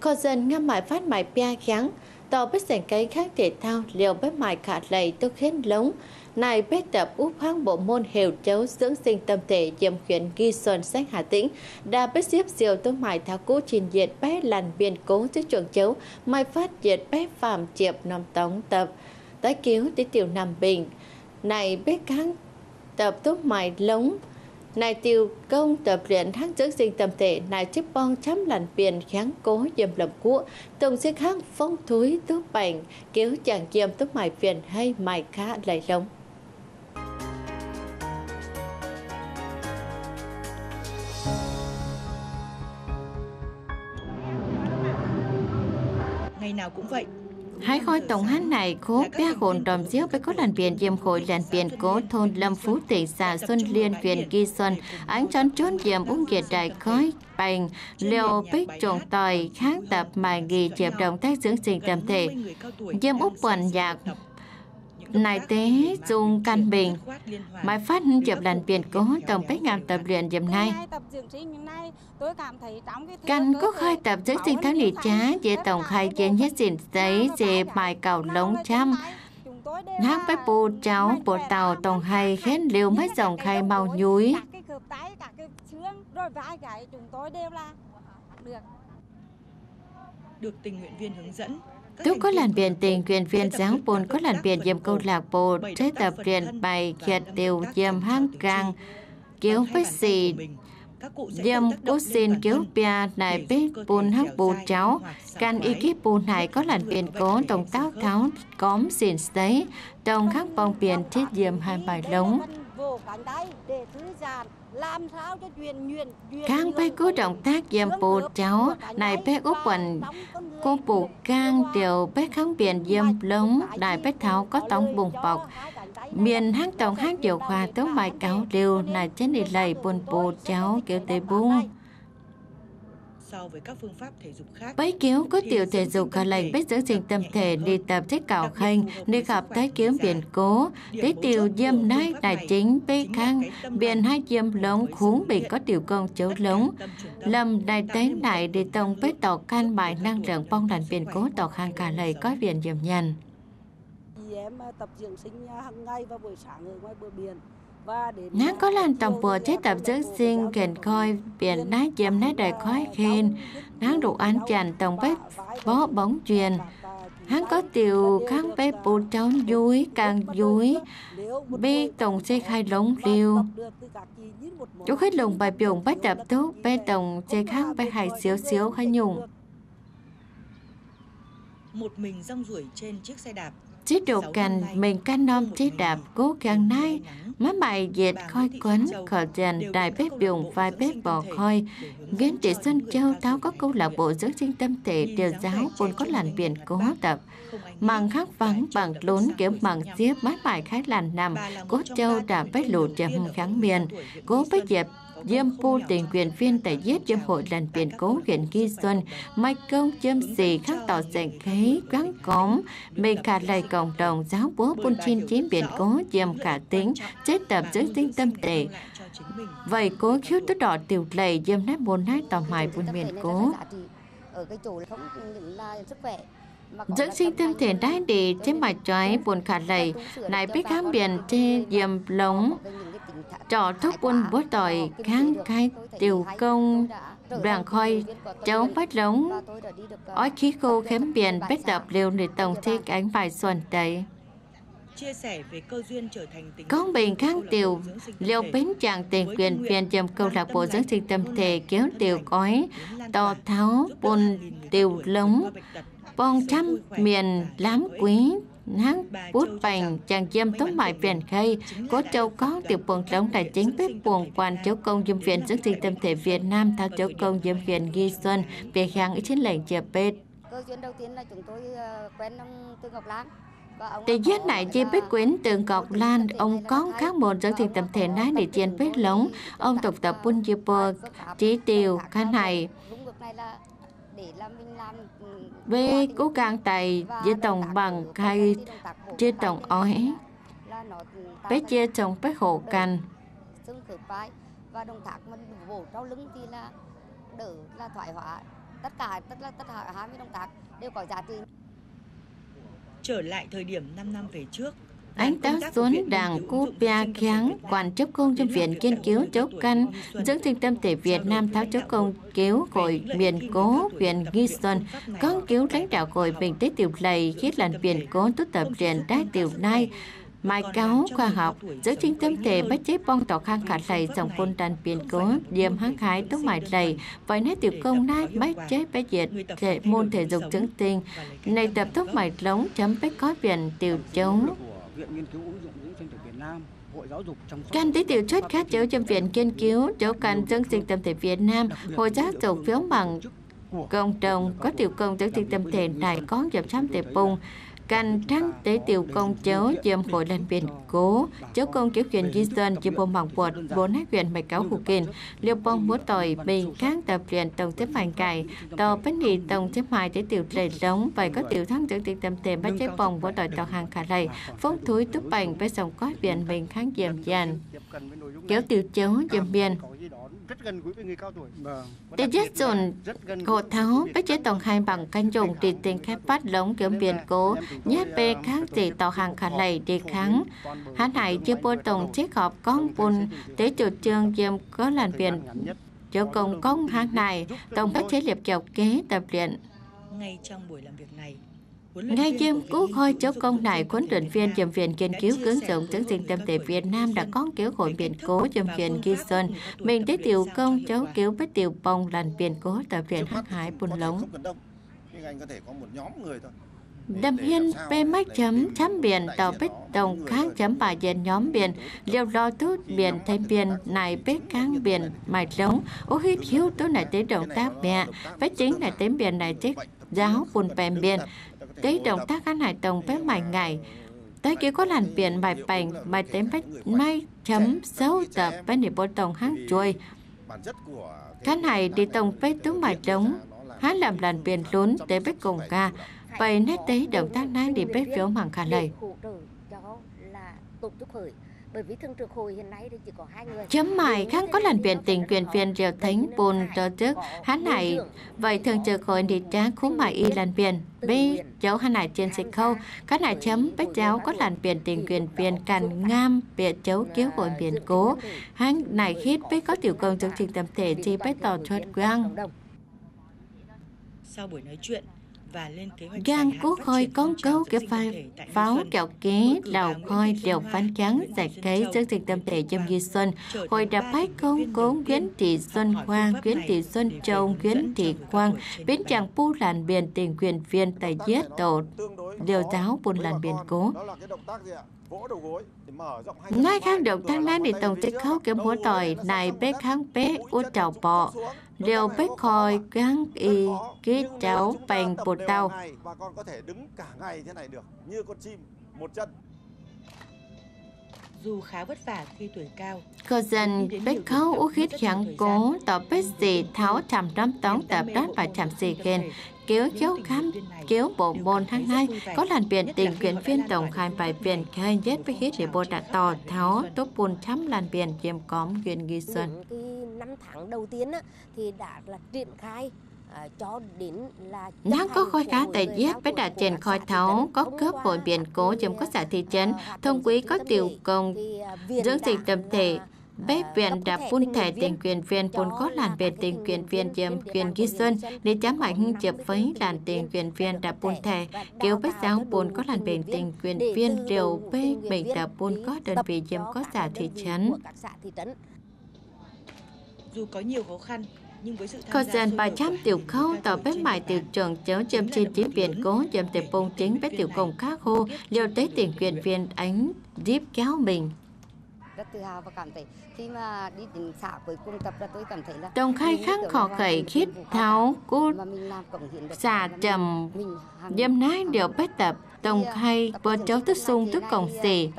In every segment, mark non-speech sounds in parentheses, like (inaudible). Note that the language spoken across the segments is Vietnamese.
Có dân ngâm mãi phát mãi bia kháng, tàu bếp sảnh cây khác thể thao liều bếp mãi khả lầy tức khiến lống. Này bếp tập úp hang bộ môn hiểu chấu dưỡng sinh tâm thể diệm khuyến ghi xuân sách Hà Tĩnh đã bếp xếp diều tôi mãi tháo cú trình diệt bé làn biên cố trước trường chấu mai phát diệt bé phạm chiệp nằm tống tập tái cứu tới tiểu nằm bình. Này bếp kháng tập tốt mãi lống này tiêu công tập luyện hát dưỡng sinh tâm thể này chiếc bong chấm lành biển kháng cố dầm lầm cua tổng sức khác phong thúi tốt bành, kéo chàng kiềm tốt mài phiền hay mài khá lại lông. Ngày nào cũng vậy Hai khối tổng hát này cố bia hồn đòm diếu với có làn biển diêm khối làn biển cố thôn Lâm Phú tỉnh xã Xuân Liên huyện Kỳ Xuân. Ánh chọn trốn diệm uống kiệt đại khói bành liều bích trộn tòi khác tập mài nghỉ chiệp động tác dưỡng sinh tâm thể. Diêm úp quần nhạc Này tế dùng căn bình. Mai phát chụp lần biển cố tổng bách ngàm tập luyện dịp nay Căn có khai tập dưỡng sinh tháng nỉ trá Về tổng khai về nhất diễn giấy Về bài cầu lống trăm. Hát với bù cháu bộ tàu tổng hay khen liều mấy dòng khai màu nhúi được tình nguyện viên hướng dẫn Tú có làn biển tình quyền viên giáo bồn có làn biển dìm câu lạc bộ chế tập luyện bài kiệt điều dìm hang càng kiểu với xì dìm cố xin kiểu bia này biết bùn hắc bù cháu can ý kiếp bù này có làn biển cố tổng táo tháo cóm xìn giấy đồng khắc bong biển thiết dìm hai bài lống Khang bay cố động tác dầm bù cháu Này bé úp quần Cô bù cang đều bé kháng biển dầm lống Đại bé tháo có tổng bùng bọc. Miền hát tổng hát điều khoa tấu bài cáo liều Này chết đi lầy buồn bù cháu kiểu tê bung so với các phương pháp thể dục khác. Bấy kéo có tiểu thể dục cả lành biết giữ gìn tâm thể đi tập trách cào khanh đi gặp tái kiếm biển cố để tiểu diêm nái đại chính bê khang biển hai diêm lống khúng bị có tiểu công chấu lống. lâm đại tế đại đi tông với tàu can bài năng lượng bong đàn biển cố tàu khang cả lầy có biển diêm nhân. Em tập dưỡng sinh hàng ngày vào buổi sáng ở ngoài bờ biển Nán có lần tổng bộ chế tập dưỡng sinh kền coi biển nát dìm nét đại khói khen, hắn đủ ăn chàn tổng bếp bó bóng truyền. Hắn có tiểu kháng bếp bù cháu vui càng vui Bê tổng xe khai lống liêu. Chú khách lùng bài biểu bách tập tốt Bê tổng xe kháng bê hài xíu xíu khai nhùng Một mình rong ruổi trên chiếc xe đạp. Chế độ cành mình can nom chế đạp cố gắng nay Má bài dệt khói quấn Khởi dần đại bếp dùng vai bếp bò khói Ghen trị Xuân Châu tháo có câu lạc bộ dưỡng sinh tâm thể Điều giáo vốn có làn biển cố tập. Màng khắc vắng bằng lún kiểu bằng xiếp mái bài khai làn nằm. Cố Châu đã bếp lụ chậm kháng miền Cố bếp dẹp Diêm Phu tình quyền viên tại giết Diêm hội lần biển cố huyện Ghi Xuân, Mai Công Diêm Sì khắc tỏ sành khí gắn cống, mình cả lời cộng đồng giáo bố bôn chín chín biển cố Diêm cả tính, chết tập dưỡng tinh tâm tệ. Vậy cố khiếu tức đỏ tiểu lầy Diêm nát bồn nát tỏ mài buôn miền cố. Ở cái chỗ không những là sức khỏe Dưỡng sinh tâm thể đai đi trên mặt trái buồn khả lầy, này biết khám biển trên diềm lống, trò thuốc quân bố tỏi kháng khai tiểu công. Đoàn khoi cháu bắt lống ói khí khô khém biển bết tập liều để tổng thi ánh bài xuân tẩy chia sẻ về cơ duyên trở thành tình con bình kháng tiểu liều bến chàng tình quyền viên dầm câu lạc bộ dưỡng sinh tâm thể kéo tiểu cói to tháo buồn tiểu lống bong trăm miền lám quý nắng bút vành chàng dâm tống mại viện khay có châu có tiểu buồn lông tài chính bếp buồn quan châu công dâm viện dưỡng sinh tâm thể Việt Nam thao châu công dâm viện ghi xuân về hàng ý chiến lệnh chìa bết cơ duyên đầu tiên là chúng tôi quen ông Tư Ngọc Lan Tỷ giết lại chi bích quyến tường cọc lan, ông con khác một dưỡng thiền tâm thể nái để chiến bích lống, ông tục tập bơ, trí tiêu, khăn này. Về cố gắng tại với tổng bằng hay chia tổng ói bé chia chồng bé khớp vai và động tác mình vỗ trao lưng thì là đỡ là thoải hóa. Tất cả tất là tất cả 20 động tác đều có giá trị. Trở lại thời điểm 5 năm về trước, Anh ta xuống đảng Cô Pia Kiang, quản chấp công trong Viện Nghiên cứu Chấu Căn, dưỡng trung tâm thể Việt Nam tháo chấu công cứu hội miền cố huyện Nghi Xuân, con cứu lãnh đạo hội Bình Tế Tiểu Lầy khi lần biển cố tốt tập luyện đai tiểu nai, Mai cáo khoa học, giữa trung tâm thể bắt chế bong tỏ khang khả lầy dòng côn đàn biển cố, điểm hăng khái tốt mại lầy, với nét tiểu công nai bắt chế bắt diệt thể môn thể dục chứng tinh, này tập tốt mại lống chấm bách có biển tiểu chống Viện Nghiên cứu ứng dụng dưỡng sinh thực Việt Nam, Hội Giáo dục trong Can tí tiểu chốt khác chiếu trong Viện Nghiên cứu chỗ can dân sinh tâm thể Việt Nam, Hội giáo dục phiếu bằng cộng đồng có tiểu công dân sinh tâm thể này có giảm trăm thể bùng, Cành trăng tế tiểu công chớ chiếm hội lần biển cố. Chớ công kéo quyền di dân chỉ bộ mạng quật. Bốn hát quyền mạch cáo hụ kền liệu bông bố tội bình kháng tập luyện tổng tiếp mạnh cải tàu vấn đề tổng tiếp mai tế tiểu lệ giống vậy có tiểu thắng dưỡng tiền tâm tề bắt cháy bông bố tội tàu hàng khả lầy. Phong thúi túc bành với dòng có viện bình kháng diệm dàn kéo tiểu chớ diệm biển, để giết dồn hộ tháo bách chế tổng hai bằng canh dùng thì tình khép phát lống kiếm biển cố. Nhất bê kháng gì tàu hàng khả lầy đi kháng. Hán hải chưa bố tổng chiếc họp con bùn tế chủ trương diêm có làn biển cho công công hàng này tổng bách chế liệp chọc kế tập luyện. Ngay trong buổi làm việc này, ngay chiêm cứu khôi chỗ công này huấn luyện viên dầm viện nghiên cứu ứng dụng chứng sinh tâm thể Việt Nam đã có cứu hội biển cố dầm viện ghi xuân mình tới tiểu công cháu cứu với tiểu bông làn biển cố tập luyện hắc hải bùn lống. Đâm hiên bê mách chấm chấm biển tàu bích đồng kháng chấm bà dân nhóm biển liều lo tốt biển thêm biển này bế kháng biển mài giống ô hít hiếu tốt này tới động tác mẹ với chính này tới biển này tích giáo bùn bèm biển tới động tác ăn hải tổng với mài ngày tới kia có làn biển bài bành bài tém bách mai chấm dấu tập với nỉ bộ tổng háng chuôi. Cái hải đi tổng với tú mài trống. Hát làm làn biển lún tới bách cùng ca. Vậy nét tế động tác này đi bếp phiếu bằng khả lời bởi vì thường trực hội hiện nay thì chỉ có hai người. Chấm mài kháng có lần viện tình quyền viên Diệu Thánh Bùn cho trước hắn này. Vậy thường trực hội đi trá khú mài y lần viện. B cháu hắn này trên dịch khâu. Các này chấm bách cháu có lần viện tình quyền viên càn ngam biệt cháu kéo hội biển cố. Hắn này khít bách có tiểu công trong trình tập thể chi bách tỏ thuật quang. Sau buổi nói chuyện, Gan cú khôi con câu cái phai pháo kẹo kế đầu khôi liều phán trắng giải kế dân tình tâm thể trong di xuân. Hồi đã phái công cố quyến thị xuân quang quyến thị xuân châu quyến thị quang biến chàng pu làn biển tình quyền viên tại giết tổ điều giáo buôn làn biển cố. Ngay khang động tăng nan đi tổng tích khâu kiếm múa tỏi này bế kháng bế u trào bọ. liều bế khoi gắn y ký cháu bành bột tàu bà con có thể đứng cả ngày thế này được như con chim một chân dù khá vất vả khi tuổi cao. Cô dân bếp khâu ú khít kháng cố tỏ bếp gì tháo chằm đám tóng tập đát và chằm xì khen kéo kéo khám kéo bộ môn tháng hai có làn biển tình quyền viên tổng khai bài biển khai nhất với hết để bộ đã tỏ tháo tốt buồn chấm làn biển chiếm cóm quyền ghi xuân. năm tháng đầu tiên thì đã là triển khai là Nắng có khói cá tại giết với đạt trên khói tháo có cướp hội biển cố chấm có xã thị trấn. thông quý có tiểu công dưỡng dịch tập thể Bếp viện đã phun thẻ tiền quyền viên phun có làn biệt tiền quyền viên chiếm quyền ghi xuân để chám ảnh chụp với làn tiền quyền viên đã phun thẻ. kiểu bếp giáo phun có làn biệt tiền quyền viên đều bê mình đã phun có đơn vị chiếm có xã thị trấn. Dù có nhiều khó khăn, Có dân 300 tiểu khâu tàu bếp mại tiểu trường chớ châm trên chiến biển cố châm tiền bông chính bếp tiểu công khác hô. Liều tới tiền quyền viên ánh díp kéo mình. Rất tự hào và cảm thấy khi mà đi đến xã cuối cùng tập là tôi cảm thấy là đồng khai khắc khó khẩy khiết tháo cút xà trầm dâm nái đều bắt tập. Đồng khai bữa cháu tức sung tức cổng xì.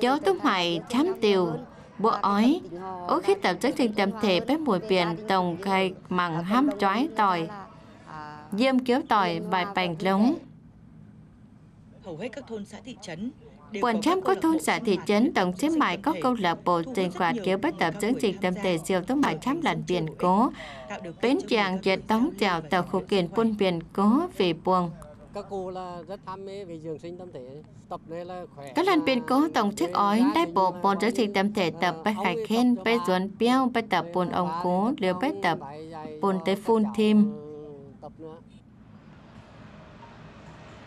cháu tức mày chám tiều bộ ói ố khi tập chất sinh tâm thể bếp mùi biển tổng khai mặn hám chói tỏi diêm kéo tỏi bài bành lống hầu hết các thôn xã thị trấn Quần trăm có thôn xã thị trấn tổng chiếm mại có câu lạc bộ trình quạt kéo bắt tập chương trình tâm thể siêu tố mại trăm lần biển cố. Bến chàng dệt đóng chào tàu khu kiện buôn biển cố vì buông. Các cô là rất ham mê về dưỡng sinh tâm thể, tập này là khỏe. Các lần biển cố tổng chức ói đai bộ bồn dưỡng sinh tâm thể tập bài khai khen, bài duẩn biao, bài tập buồn ông cố, liều bài tập buồn tới phun thêm.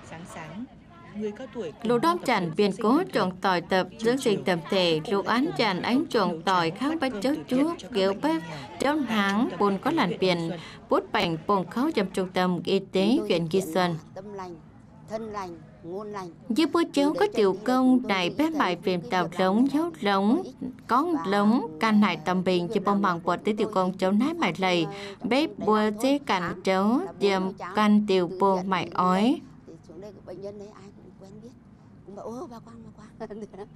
Sáng sáng, người cao tuổi cùng Lũ luyện biển sinh cố tâm trồng tỏi tập dưỡng sinh tập thể, lũ án chản ánh trồng tỏi kháng bách chấu chúa, kiểu bách trong tháng buồn có làn biển, bút bảnh bồn khấu trong trung tâm y tế huyện Kỳ Xuân. tâm lành thân lành ngôn lành. Như bữa chiếu có tiểu công đại bếp bài phim tàu lống, dấu lống, con lống, can hải tầm bình chỉ bông bằng bột tới tiểu công cháu nái mải lầy, bếp bùa chế cạnh cháu, tiêm can tiểu bồ mải ói. thì xuống đây bệnh nhân đấy ai cũng quen biết cũng bảo ô bà quang bà quang. (laughs)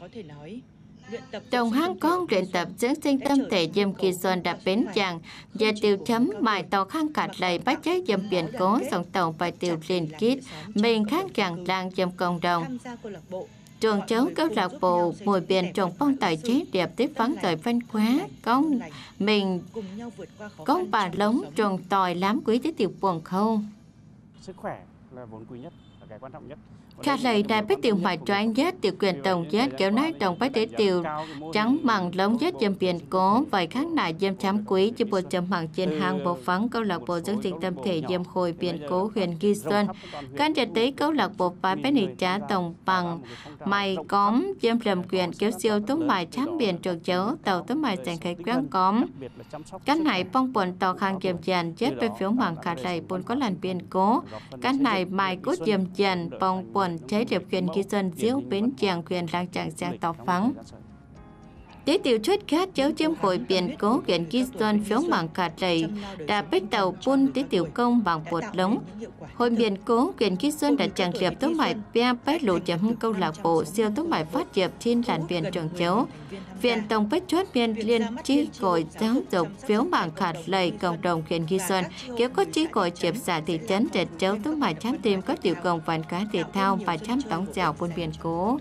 Có thể nói Chồng hang con luyện tập dưỡng sinh tâm thể dâm kỳ xuân đạp bến chàng và tiểu chấm mài tàu khang cạt lầy bắt cháy dâm biển cố dòng tàu bài tiểu liên kết mình kháng chàng làng dâm cộng đồng. Tham gia câu lạc bộ trường cháu câu lạc bộ mùi biển trồng phong tài chế đẹp tiếp vắng rời văn hóa con mình cùng nhau vượt qua khó con khăn bà lống sống. trồng tỏi lám quý tới tiểu buồn không? Sức khỏe. là vốn quý nhất cái quan trọng nhất. Và Khả đại bế bích quan tiểu trọng mài tiểu quyền tổng giết kéo gian nái đồng bách tế đánh tiểu trắng mặn bằng lống giác dâm biển cố. Vậy khác nại dâm chám quý chỉ bộ chấm bằng trên hàng bộ phấn câu lạc bộ dân dưỡng tâm thể dâm khôi biển cố huyện Ghi Xuân. Can tế câu lạc bộ phá bế nị trá tổng bằng mày cóm, dâm lầm quyền kéo siêu tố mài chám biển trượt chấu, tàu tố mài dành khai quán cóm. Cánh này bong bồn tàu khang dâm dàn chết về phiếu mạng khả lầy bốn có làn biển cố. Cánh này mài cốt dâm dàn bong bồn chế điệp quyền kỳ dân diếu bến chàng quyền lang chàng giang tàu phắng. Tế tiểu chốt khác cháu chiếm hội biển cố gần ghi phiếu mạng cả lầy đã bích tàu bun tế tiểu công bằng bột lống. Hội biển cố gần ghi đã chẳng liệp tốt mải bia bách lộ chấm câu lạc bộ siêu tốt mải phát diệp trên làn biển trường cháu. Viện Tổng bách chốt biên liên chi cội giáo dục phiếu mạng khạt lầy cộng đồng gần Ghi Xuân kéo có chi cội chiệp xã thị trấn trệt cháu tốt mải chám tim có tiểu công văn cá thể thao và chám tổng dạo buôn biển cố.